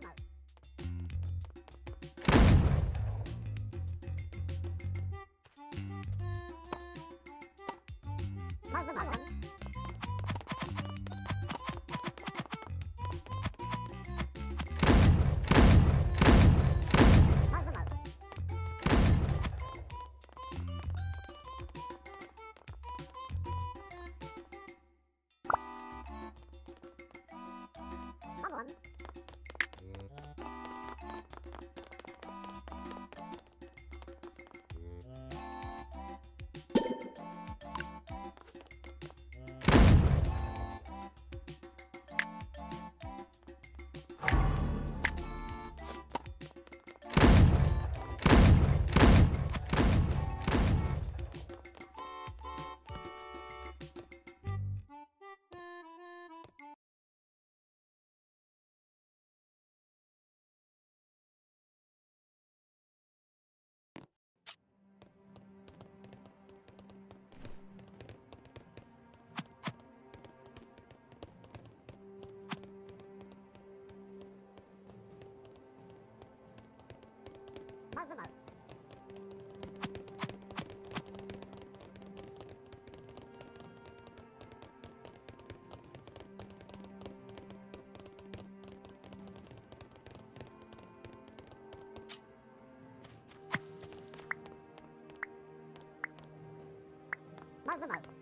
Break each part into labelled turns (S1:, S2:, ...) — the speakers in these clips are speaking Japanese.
S1: más. まずま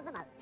S1: うまず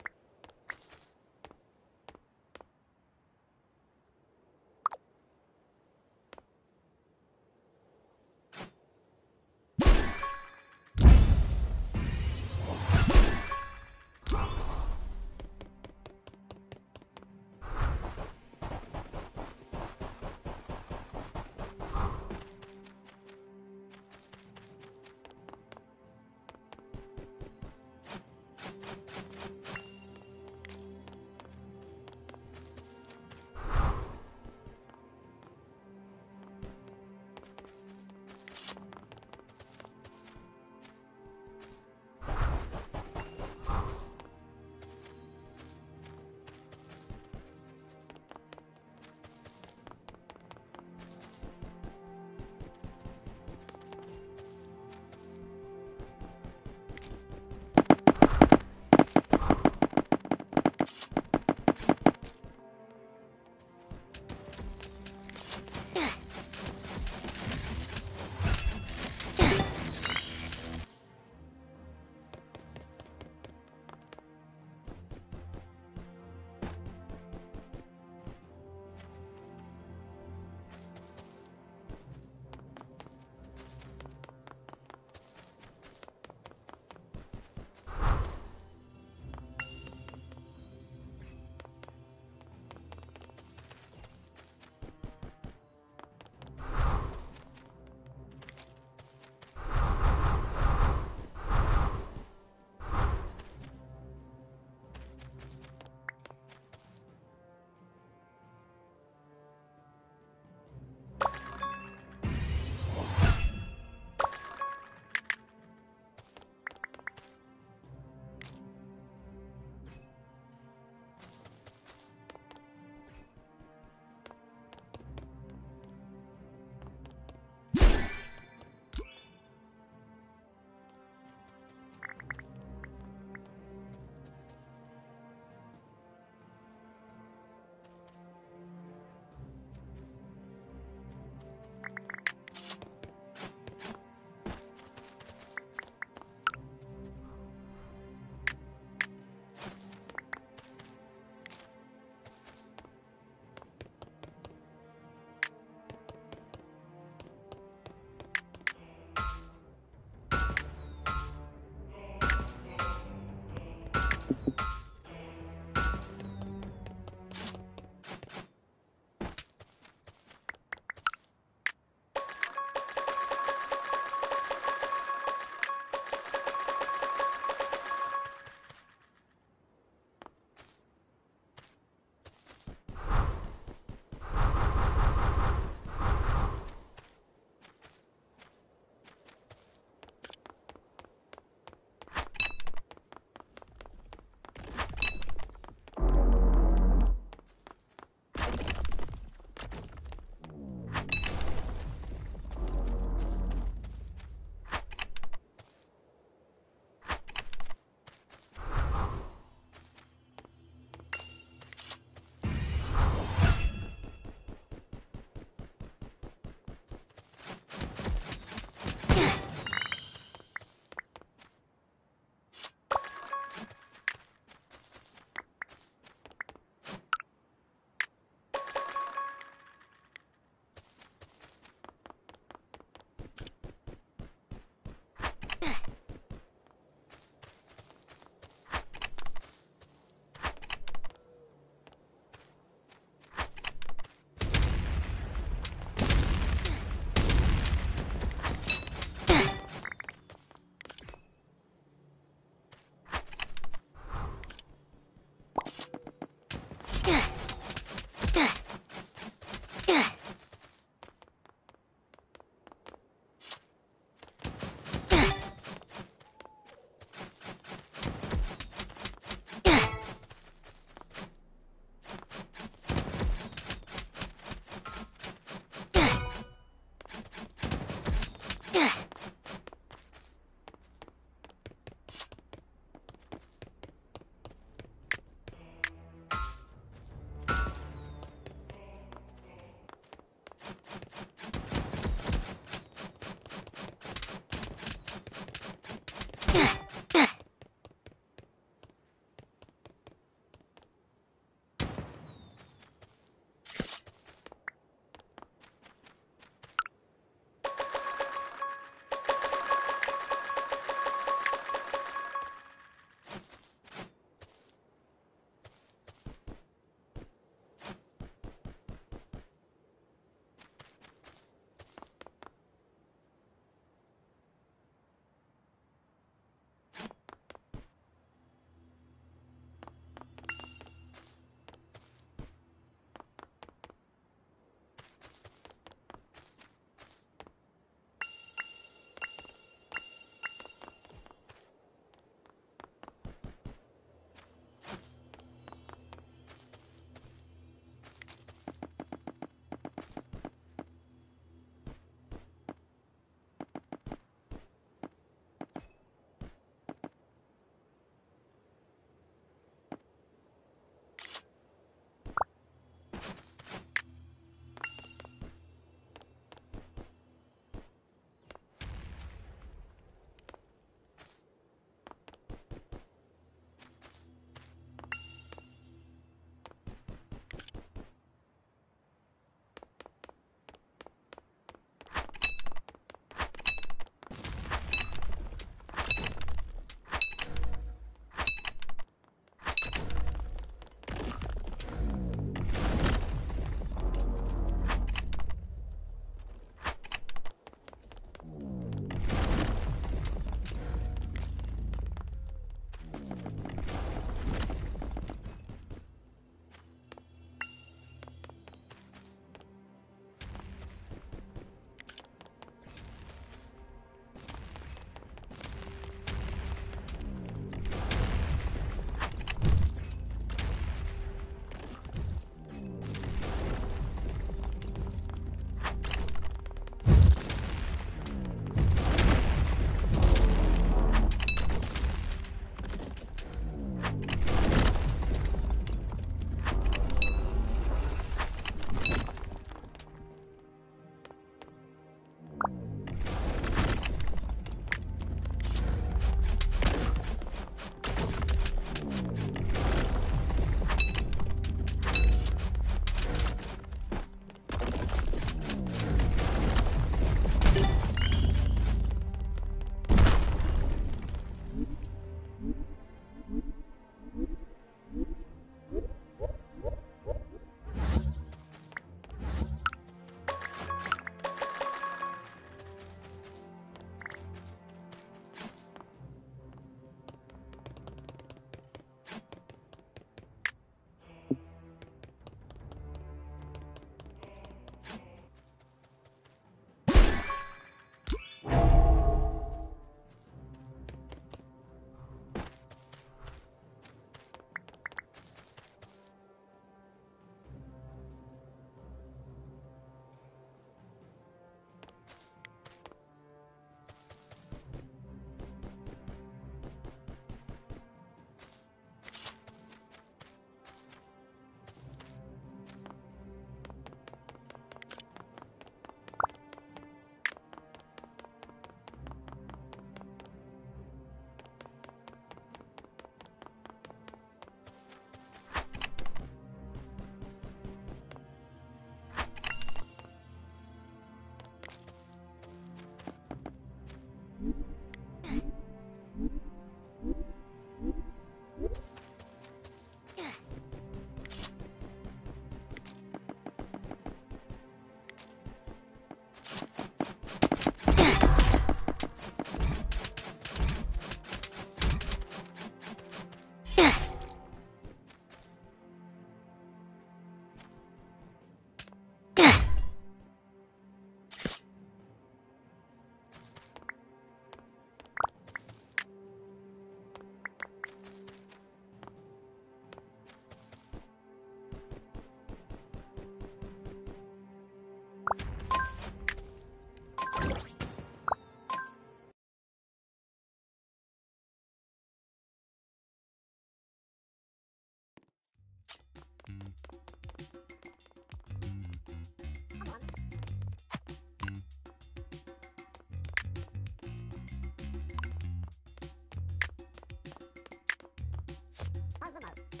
S1: of the moat.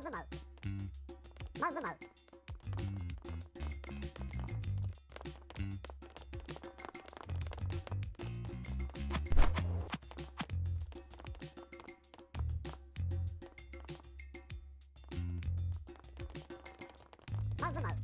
S1: まずまうまずまうまずまず。